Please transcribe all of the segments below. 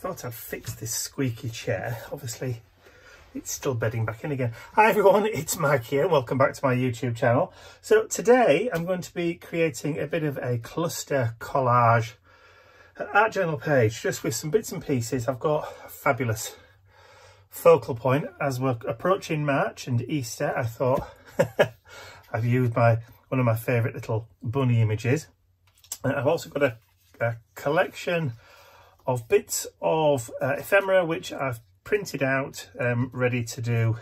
thought I'd fix this squeaky chair. Obviously, it's still bedding back in again. Hi everyone, it's Mike here. Welcome back to my YouTube channel. So today I'm going to be creating a bit of a cluster collage art journal page, just with some bits and pieces. I've got a fabulous focal point as we're approaching March and Easter. I thought I've used my one of my favourite little bunny images. I've also got a, a collection of bits of uh, ephemera which I've printed out um, ready to do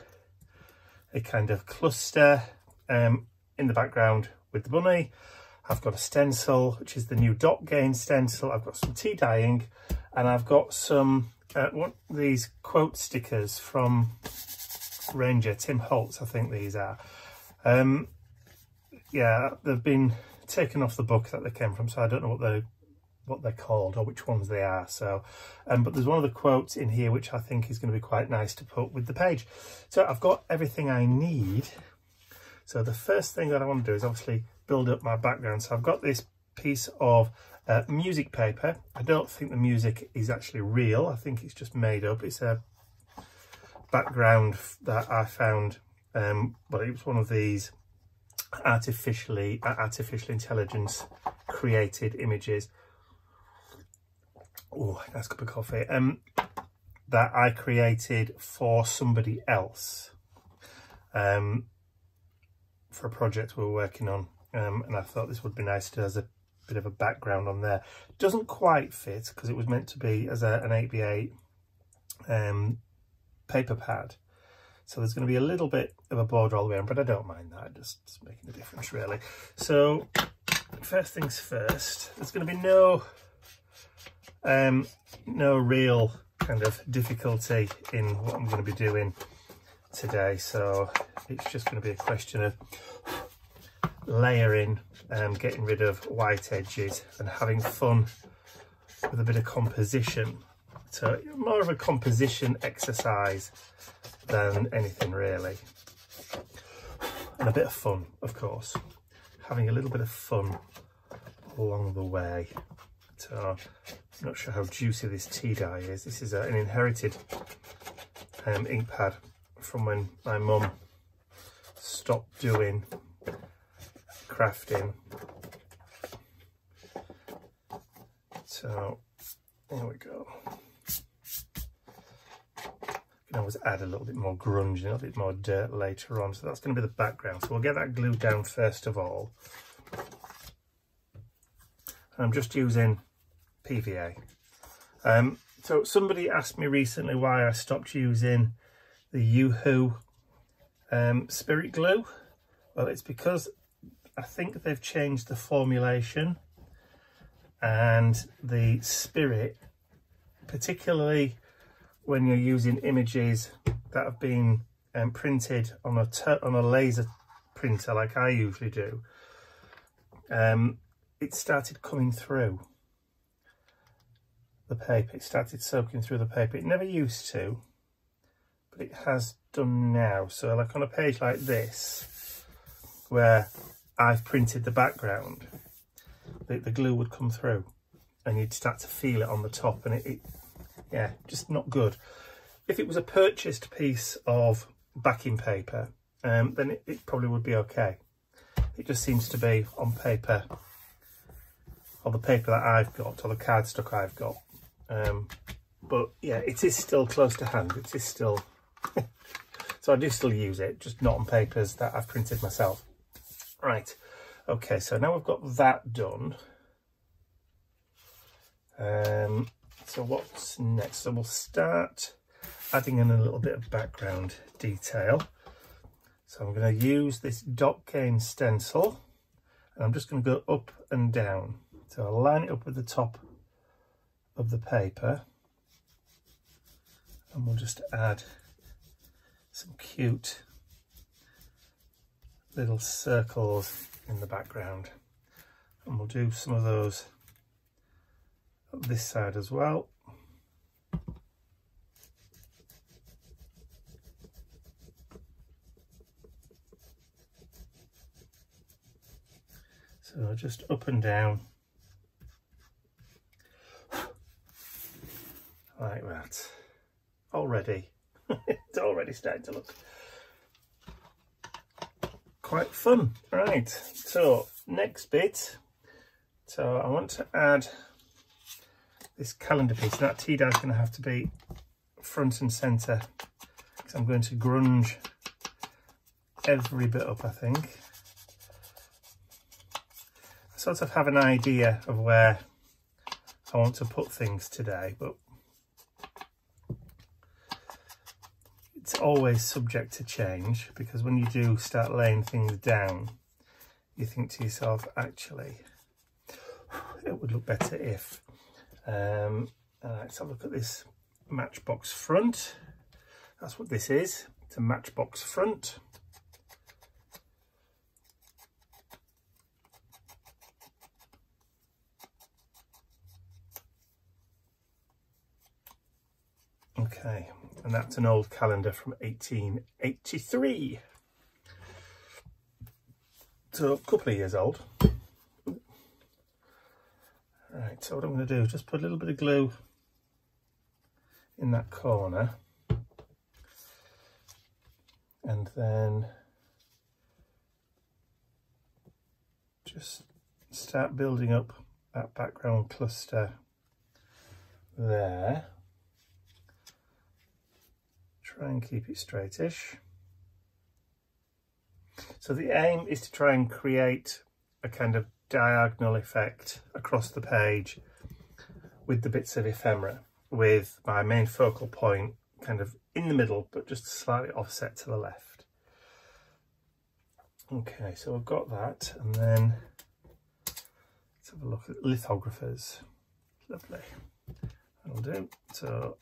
a kind of cluster um, in the background with the bunny. I've got a stencil which is the new dot gain stencil. I've got some tea dyeing and I've got some uh, what these quote stickers from Ranger Tim Holtz I think these are. Um, yeah they've been taken off the book that they came from so I don't know what they what they're called or which ones they are so um, but there's one of the quotes in here which I think is going to be quite nice to put with the page. So I've got everything I need. So the first thing that I want to do is obviously build up my background. So I've got this piece of uh, music paper. I don't think the music is actually real. I think it's just made up. It's a background that I found um, but it was one of these artificially artificial intelligence created images oh, nice cup of coffee, um, that I created for somebody else um, for a project we were working on. Um, and I thought this would be nice to as a bit of a background on there. Doesn't quite fit because it was meant to be as a, an 8x8 um, paper pad. So there's going to be a little bit of a border all the way around, but I don't mind that. Just making a difference really. So first things first, there's going to be no um, no real kind of difficulty in what I'm going to be doing today. So it's just going to be a question of layering and getting rid of white edges and having fun with a bit of composition. So more of a composition exercise than anything really. And a bit of fun, of course. Having a little bit of fun along the way. So I'm not sure how juicy this tea dye is. This is uh, an inherited um, ink pad from when my mum stopped doing crafting. So there we go. You can always add a little bit more grunge, and a little bit more dirt later on. So that's going to be the background. So we'll get that glued down first of all. I'm just using PVA. Um, so somebody asked me recently why I stopped using the UHU um, Spirit Glue. Well, it's because I think they've changed the formulation and the spirit, particularly when you're using images that have been um, printed on a on a laser printer like I usually do, um, it started coming through the paper. It started soaking through the paper. It never used to, but it has done now. So like on a page like this, where I've printed the background, the, the glue would come through and you'd start to feel it on the top and it, it yeah, just not good. If it was a purchased piece of backing paper, um, then it, it probably would be okay. It just seems to be on paper, or the paper that I've got, or the cardstock I've got, um, but yeah, it is still close to hand. It is still, so I do still use it, just not on papers that I've printed myself. Right, okay, so now we've got that done. Um, so what's next? So we'll start adding in a little bit of background detail. So I'm going to use this dot gain stencil and I'm just going to go up and down. So I'll line it up with the top of the paper. And we'll just add some cute little circles in the background. And we'll do some of those up this side as well. So just up and down like that. Already, it's already starting to look quite fun. Right, so next bit. So I want to add this calendar piece. That tea dye is going to have to be front and centre because I'm going to grunge every bit up, I think. I sort of have an idea of where I want to put things today, but always subject to change because when you do start laying things down, you think to yourself, actually, it would look better if. Um, let's have a look at this matchbox front. That's what this is. It's a matchbox front. Okay, and that's an old calendar from 1883. So a couple of years old. Right, so what I'm going to do is just put a little bit of glue in that corner and then just start building up that background cluster there try and keep it straightish. So the aim is to try and create a kind of diagonal effect across the page with the bits of ephemera with my main focal point kind of in the middle but just slightly offset to the left. Okay, so I've got that and then let's have a look at lithographers. Lovely. That'll do. So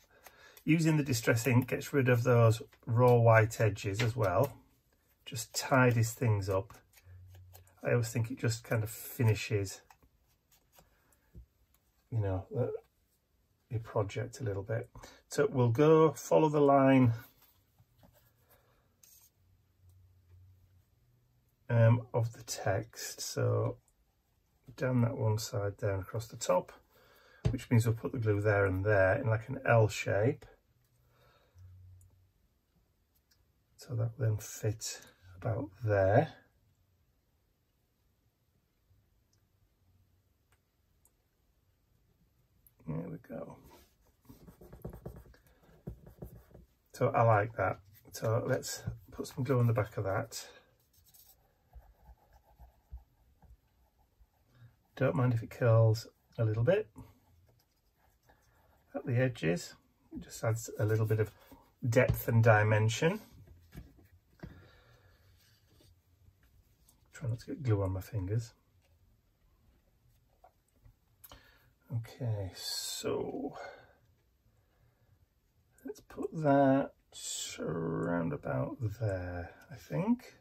Using the Distress ink gets rid of those raw white edges as well. Just tidies things up. I always think it just kind of finishes, you know, the, your project a little bit. So we'll go follow the line um, of the text. So down that one side, down across the top, which means we'll put the glue there and there in like an L shape. So that will then fit about there. There we go. So I like that. So let's put some glue on the back of that. Don't mind if it curls a little bit at the edges. It just adds a little bit of depth and dimension. Not get glue on my fingers. Okay, so let's put that around about there, I think.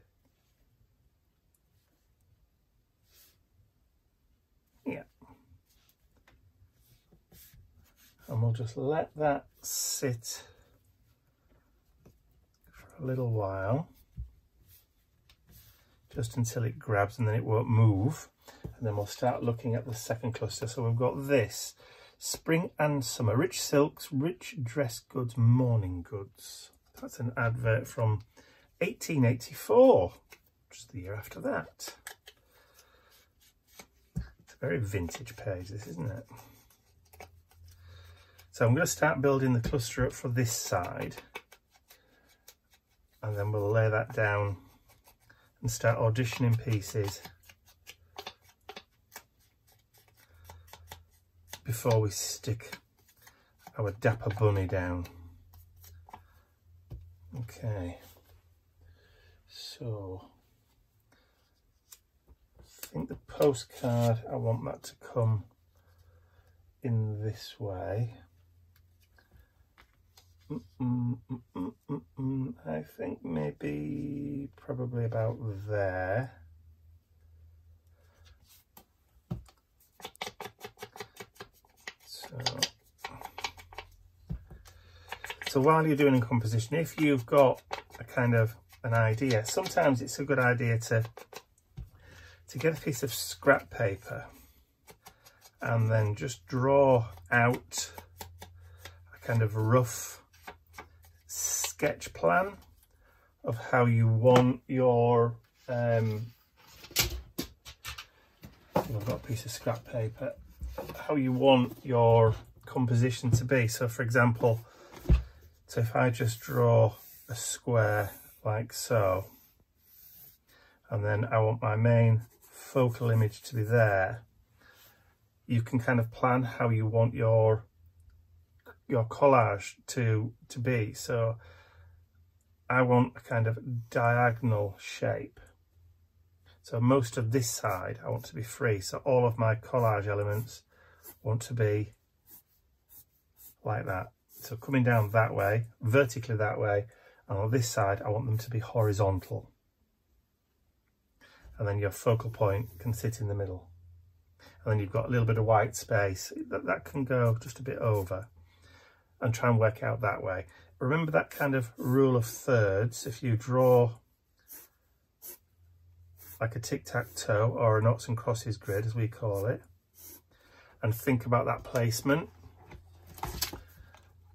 Yeah. And we'll just let that sit for a little while just until it grabs and then it won't move. And then we'll start looking at the second cluster. So we've got this, spring and summer, rich silks, rich dress goods, morning goods. That's an advert from 1884, just the year after that. It's a very vintage page, this, isn't it? So I'm going to start building the cluster up for this side. And then we'll lay that down and start auditioning pieces before we stick our dapper bunny down. Okay, so I think the postcard, I want that to come in this way. Mm -mm, mm I think maybe probably about there. So, so while you're doing a composition, if you've got a kind of an idea, sometimes it's a good idea to to get a piece of scrap paper and then just draw out a kind of rough sketch plan of how you want your um, I've got a piece of scrap paper how you want your composition to be. So for example so if I just draw a square like so and then I want my main focal image to be there you can kind of plan how you want your your collage to to be. So I want a kind of diagonal shape. So most of this side I want to be free. So all of my collage elements want to be like that. So coming down that way vertically that way and on this side I want them to be horizontal. And then your focal point can sit in the middle. And then you've got a little bit of white space that, that can go just a bit over and try and work out that way. Remember that kind of rule of thirds. If you draw like a tic-tac-toe or a noughts and crosses grid, as we call it, and think about that placement.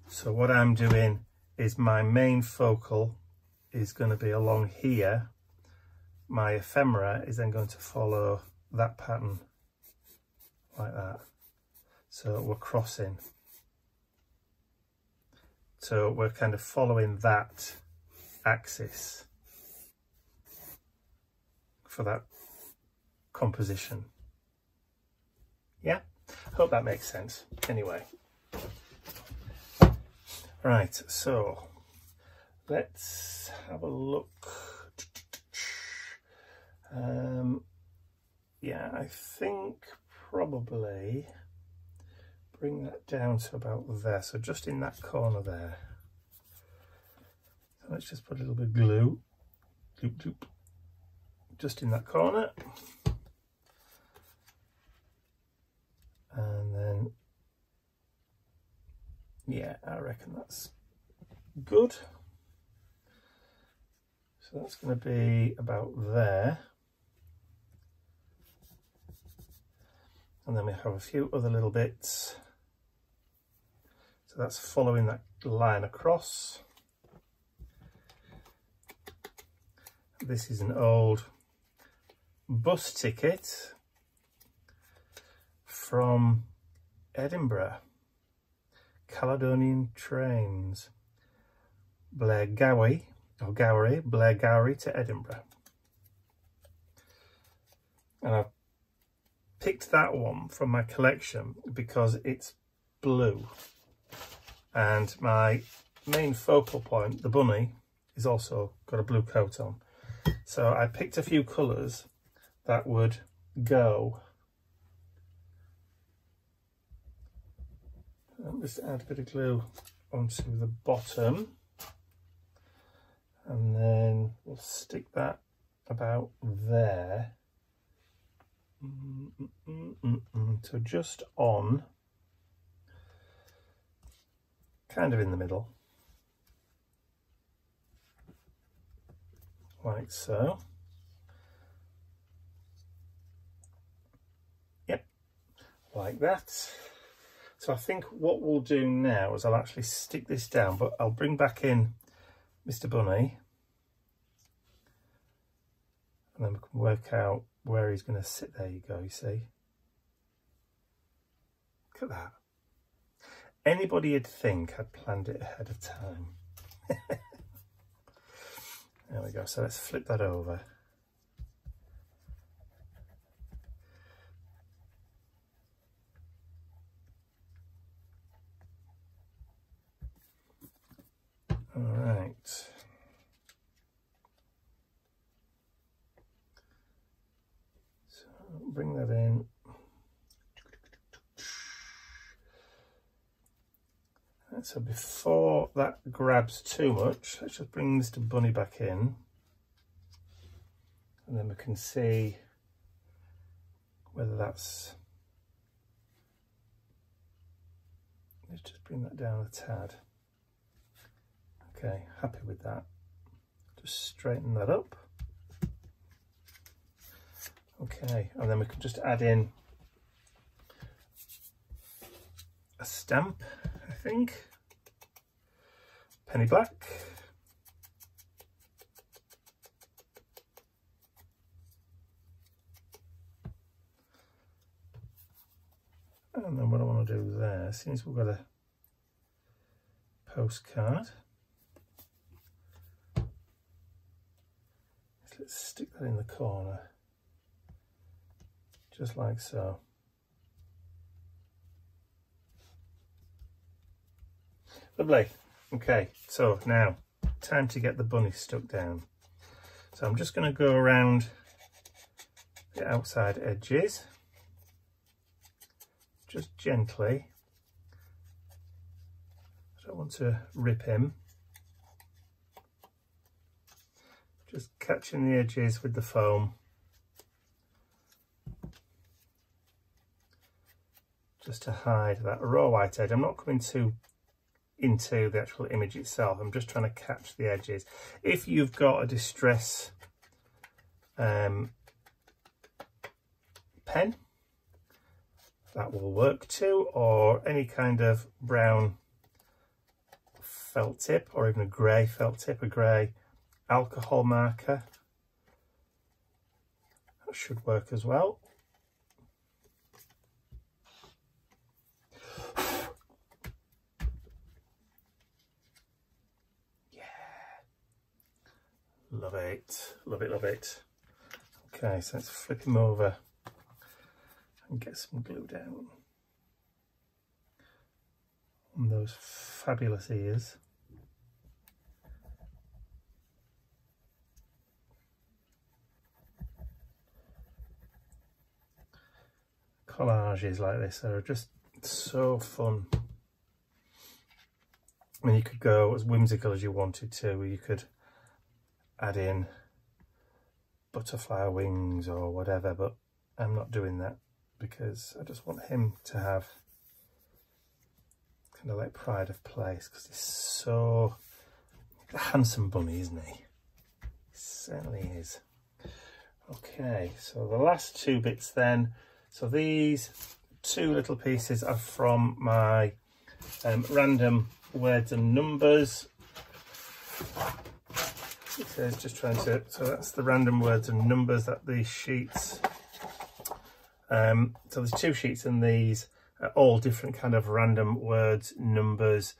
So what I'm doing is my main focal is going to be along here. My ephemera is then going to follow that pattern like that. So we're crossing. So we're kind of following that axis for that composition. Yeah, hope that makes sense. Anyway, right, so let's have a look. Um, yeah, I think probably bring that down to about there. So just in that corner there. So let's just put a little bit of glue. Doop, doop. Just in that corner. And then, yeah, I reckon that's good. So that's going to be about there. And then we have a few other little bits so that's following that line across. This is an old bus ticket from Edinburgh. Caledonian trains. Blairgowrie, or Gowrie, Blairgowrie to Edinburgh. And I've picked that one from my collection because it's blue and my main focal point, the bunny, is also got a blue coat on. So I picked a few colours that would go. I'll just add a bit of glue onto the bottom and then we'll stick that about there. Mm -mm -mm so just on kind of in the middle, like so. Yep, like that. So I think what we'll do now is I'll actually stick this down, but I'll bring back in Mr. Bunny. And then we can work out where he's going to sit. There you go, you see. Look at that anybody would think had planned it ahead of time. there we go. So let's flip that over. All right. So bring that in. so before that grabs too much, let's just bring Mr. Bunny back in. And then we can see whether that's... Let's just bring that down a tad. Okay, happy with that. Just straighten that up. Okay, and then we can just add in a stamp, I think. Penny black. And then what I want to do there, since we've got a postcard, let's stick that in the corner, just like so. Lovely. Okay, so now time to get the bunny stuck down. So I'm just going to go around the outside edges, just gently. I don't want to rip him. Just catching the edges with the foam. Just to hide that raw white edge. I'm not coming too into the actual image itself. I'm just trying to catch the edges. If you've got a distress um, pen, that will work too, or any kind of brown felt tip, or even a grey felt tip, a grey alcohol marker. That should work as well. Love it, love it, love it. Okay, so let's flip him over and get some glue down on those fabulous ears. Collages like this are just so fun. I mean, you could go as whimsical as you wanted to. You could add in butterfly wings or whatever, but I'm not doing that because I just want him to have kind of like pride of place because he's so a handsome bunny, isn't he? He certainly is. Okay, so the last two bits then. So these two little pieces are from my um, random words and numbers so just trying to, so that's the random words and numbers that these sheets, um, so there's two sheets in these, uh, all different kind of random words, numbers,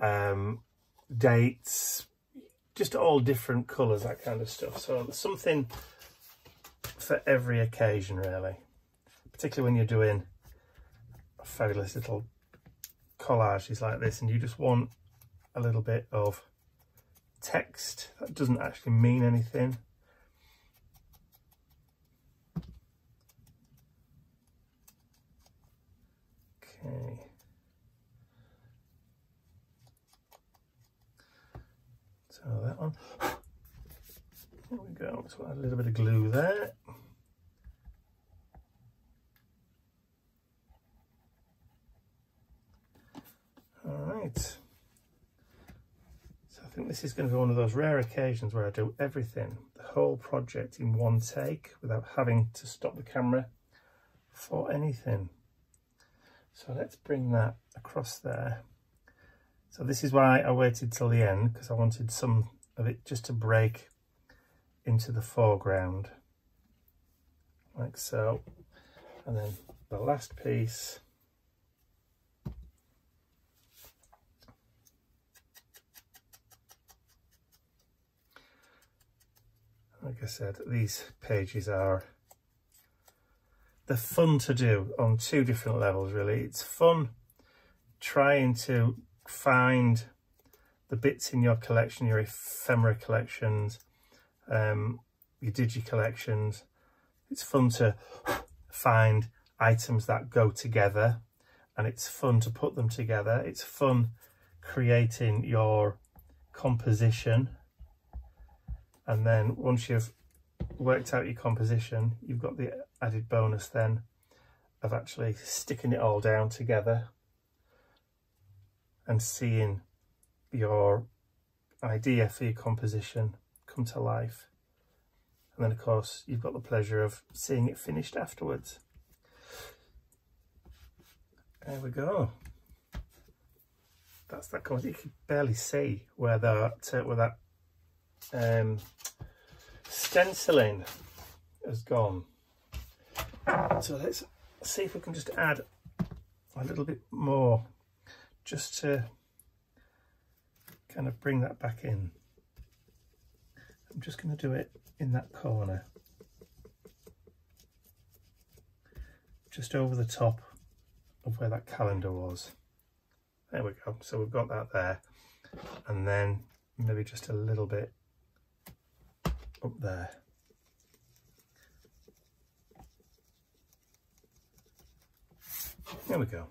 um, dates, just all different colours, that kind of stuff. So something for every occasion really, particularly when you're doing fabulous little collages like this and you just want a little bit of text that doesn't actually mean anything. Okay. So that one. There we go. So add a little bit of glue there. All right think this is going to be one of those rare occasions where I do everything, the whole project in one take without having to stop the camera for anything. So let's bring that across there. So this is why I waited till the end because I wanted some of it just to break into the foreground like so. And then the last piece like I said, these pages are, they're fun to do on two different levels really. It's fun trying to find the bits in your collection, your ephemera collections, um, your digi collections. It's fun to find items that go together and it's fun to put them together. It's fun creating your composition and then once you've worked out your composition you've got the added bonus then of actually sticking it all down together and seeing your idea for your composition come to life and then of course you've got the pleasure of seeing it finished afterwards there we go that's that. You can barely see where that uh, where that um, stenciling has gone. So let's see if we can just add a little bit more just to kind of bring that back in. I'm just going to do it in that corner. Just over the top of where that calendar was. There we go. So we've got that there. And then maybe just a little bit up there. There we go.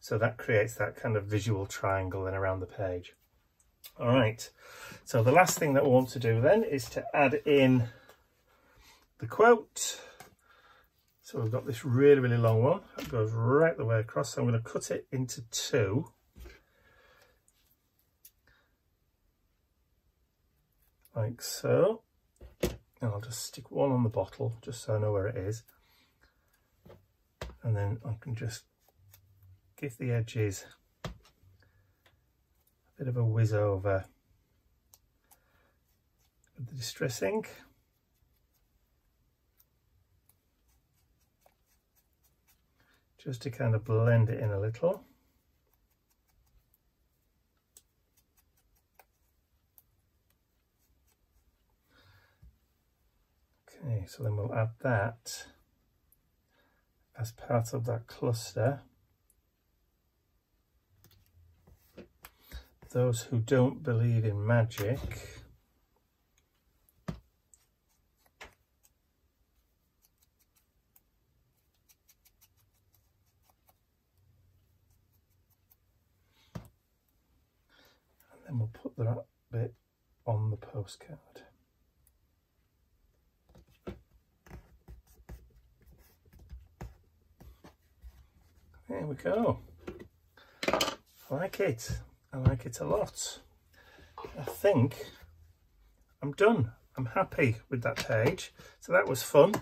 So that creates that kind of visual triangle then around the page. All right, so the last thing that we want to do then is to add in the quote. So we've got this really, really long one that goes right the way across. So I'm going to cut it into two. Like so. And I'll just stick one on the bottle just so I know where it is. And then I can just give the edges a bit of a whiz over with the distress ink. Just to kind of blend it in a little. Okay, so then we'll add that as part of that cluster. those who don't believe in magic and then we'll put that bit on the postcard. There we go. I like it. I like it a lot. I think I'm done. I'm happy with that page. So that was fun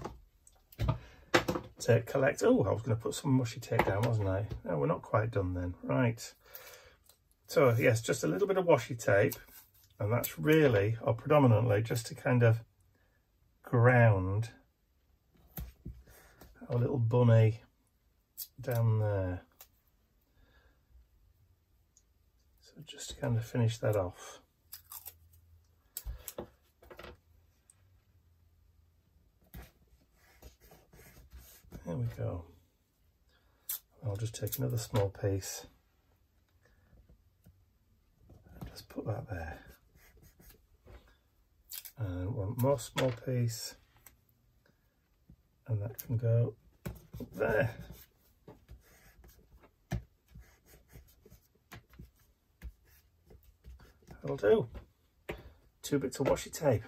to collect. Oh, I was going to put some washi tape down, wasn't I? No, we're not quite done then. Right. So yes, just a little bit of washi tape. And that's really, or predominantly, just to kind of ground our little bunny down there. So just to kind of finish that off. There we go. I'll just take another small piece and just put that there. And one more small piece and that can go there. That'll do. Two bits of washi tape.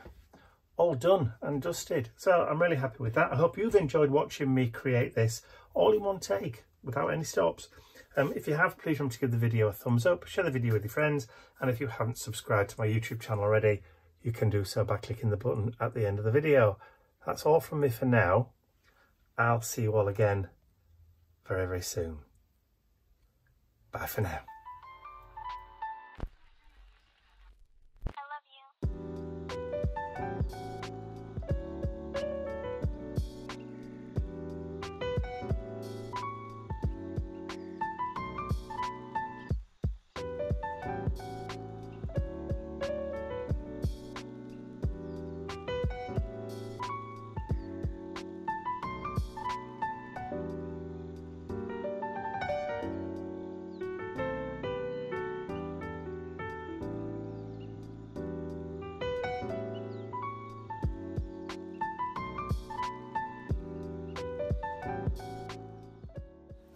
All done and dusted. So I'm really happy with that. I hope you've enjoyed watching me create this all in one take without any stops. Um, if you have, please remember to give the video a thumbs up, share the video with your friends, and if you haven't subscribed to my YouTube channel already, you can do so by clicking the button at the end of the video. That's all from me for now. I'll see you all again very, very soon. Bye for now.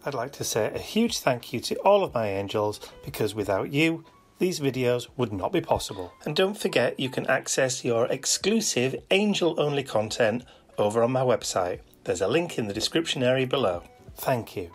I'd like to say a huge thank you to all of my angels because without you, these videos would not be possible. And don't forget you can access your exclusive angel only content over on my website. There's a link in the description area below. Thank you.